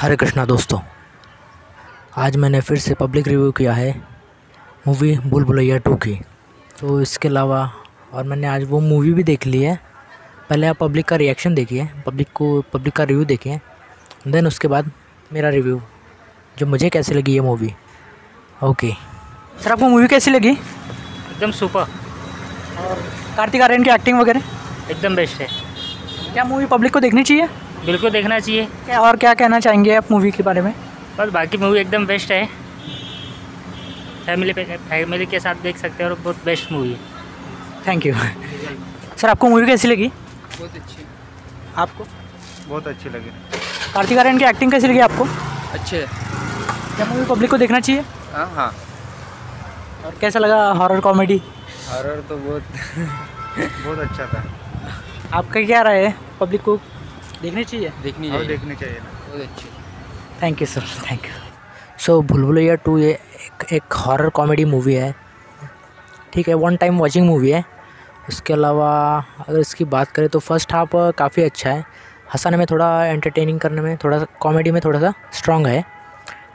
हरे कृष्णा दोस्तों आज मैंने फिर से पब्लिक रिव्यू किया है मूवी भूल भुलैया टू की। तो इसके अलावा और मैंने आज वो मूवी भी देख ली है। पहले आप पब्लिक का रिएक्शन देखिए पब्लिक को पब्लिक का रिव्यू देखिए देन उसके बाद मेरा रिव्यू जो मुझे कैसी लगी ये मूवी ओके सर आपको मूवी कैसी लगी? एकदम सुपर और कार्तिक आर्यन की एक्टिंग वगैरह? एकदम बेस्ट है। क्या मूवी पब्लिक को देखनी चाहिए? बिल्कुल देखना चाहिए। क्या और क्या कहना चाहेंगे आप मूवी के बारे में? बस बाकी मूवी एकदम बेस्ट है। फैमिली पे फैमिली के साथ देख सकते हैं और बहुत बेस्ट मूवी है। थैंक यू सर आपको मूवी कैसी लगी? बहुत अच्छी। आपको? बहुत अच्छी लगी। कार्तिक आर्यन की एक्टिंग कैसी लगी आपको? अच्छे क्या मूवी पब्लिक को देखना चाहिए? हाँ हाँ। और कैसा लगा हॉरर कॉमेडी हॉरर तो बहुत बहुत अच्छा था। आपका क्या राय है पब्लिक को? देखनी चाहिए? देखनी हाँ, चाहिए। देखनी चाहिए ना। बहुत अच्छी। Thank you sir thank you so Bhool Bhulaiyaa two ये एक एक हॉरर कॉमेडी मूवी है। ठीक है वन टाइम वॉचिंग मूवी है। उसके अलावा अगर इसकी बात करें तो फ़र्स्ट हाफ़ काफ़ी अच्छा है। हंसाने में थोड़ा एंटरटेनिंग करने में थोड़ा सा कॉमेडी में थोड़ा सा स्ट्रॉन्ग है।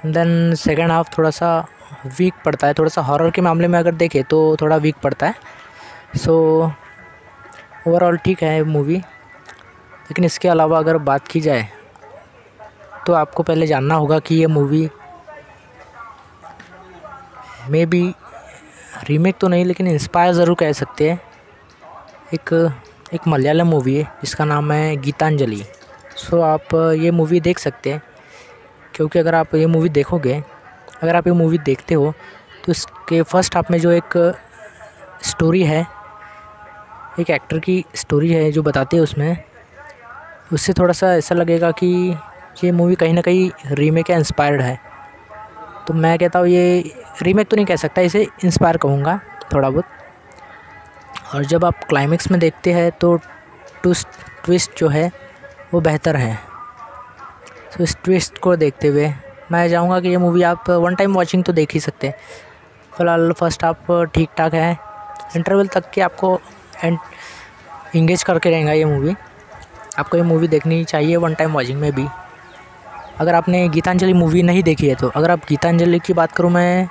देन सेकेंड हाफ़ थोड़ा सा वीक पड़ता है। थोड़ा सा हॉरर के मामले में अगर देखें तो थोड़ा वीक पड़ता है। सो ओवरऑल ठीक है मूवी लेकिन इसके अलावा अगर बात की जाए तो आपको पहले जानना होगा कि ये मूवी मे बी रीमेक तो नहीं, लेकिन इंस्पायर ज़रूर कह सकते हैं। एक एक मलयालम मूवी है, जिसका नाम है गीतांजलि। सो आप ये मूवी देख सकते हैं, क्योंकि अगर आप ये मूवी देखोगे, अगर आप ये मूवी देखते हो तो इसके फ़र्स्ट हाफ़ में जो एक स्टोरी है, एक एक्टर की स्टोरी है, जो बताते हैं उसमें उससे थोड़ा सा ऐसा लगेगा कि ये मूवी कहीं ना कहीं रीमेक या इंस्पायर्ड है। तो मैं कहता हूँ ये रीमेक तो नहीं कह सकता, इसे इंस्पायर कहूँगा थोड़ा बहुत। और जब आप क्लाइमेक्स में देखते हैं तो ट्विस्ट ट्विस्ट जो है वो बेहतर है। तो इस ट्विस्ट को देखते हुए मैं चाहूँगा कि ये मूवी आप वन टाइम वॉचिंग तो देख ही सकते हैं। फ़िलहाल फ़र्स्ट हाफ़ ठीक ठाक है। इंटरवल तक के आपको एंड इंगेज करके रहेगा ये मूवी आपको ये मूवी देखनी चाहिए वन टाइम वॉचिंग में भी। अगर आपने गीतांजलि मूवी नहीं देखी है तो अगर आप गीतांजलि की बात करूँ मैं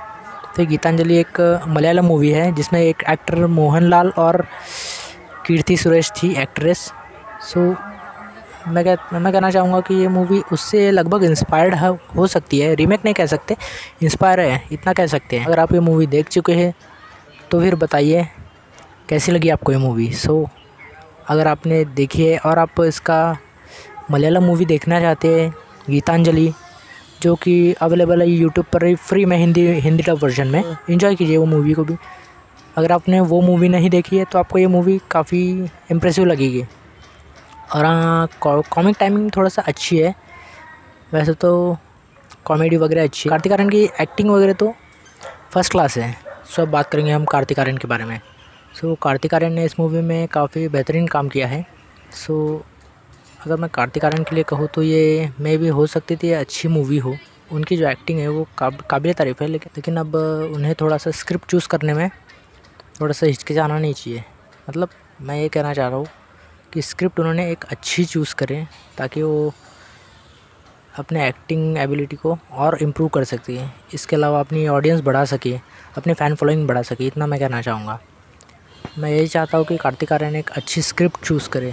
तो गीतांजलि एक मलयालम मूवी है, जिसमें एक एक्टर मोहनलाल और कीर्ति सुरेश थी एक्ट्रेस सो मैं कह, मैं कहना चाहूँगा कि ये मूवी उससे लगभग इंस्पायर्ड हो सकती है। रीमेक नहीं कह सकते इंस्पायर है, इतना कह सकते हैं। अगर आप ये मूवी देख चुके हैं तो फिर बताइए, कैसी लगी आपको ये मूवी सो अगर आपने देखी है और आप इसका मलयालम मूवी देखना चाहते हैं गीतांजलि जो कि अवेलेबल है यूट्यूब पर फ्री में हिंदी हिंदी टॉप वर्जन में इन्जॉय कीजिए वो मूवी को भी। अगर आपने वो मूवी नहीं देखी है तो आपको ये मूवी काफ़ी इम्प्रेसिव लगेगी। और हाँ कॉमिक टाइमिंग थोड़ा सा अच्छी है। वैसे तो कॉमेडी वगैरह अच्छी है। कार्तिक आर्यन की एक्टिंग वगैरह तो फ़र्स्ट क्लास है। सो अब बात करेंगे हम कार्तिक आर्यन के बारे में। सो so, कार्तिक आर्यन ने इस मूवी में काफ़ी बेहतरीन काम किया है। सो so, अगर मैं कार्तिक आर्यन के लिए कहूँ तो ये मे भी हो सकती थी अच्छी मूवी हो। उनकी जो एक्टिंग है वो काबिल तारीफ़ है लेकिन लेकिन अब उन्हें थोड़ा सा स्क्रिप्ट चूज़ करने में थोड़ा सा हिचकिचाना नहीं चाहिए। मतलब मैं ये कहना चाह रहा हूँ कि स्क्रिप्ट उन्होंने एक अच्छी चूज़ करें ताकि वो अपने एक्टिंग एबिलिटी को और इम्प्रूव कर सके। इसके अलावा अपनी ऑडियंस बढ़ा सके अपनी फ़ैन फॉलोइंग बढ़ा सके इतना मैं कहना चाहूँगा। मैं यही चाहता हूँ कि कार्तिक आर्यन एक अच्छी स्क्रिप्ट चूज़ करे,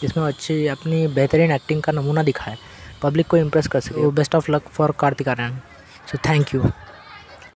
जिसमें अच्छी अपनी बेहतरीन एक्टिंग का नमूना दिखाए पब्लिक को इम्प्रेस कर सके। Best of luck for Kartik Aaryan. So thank you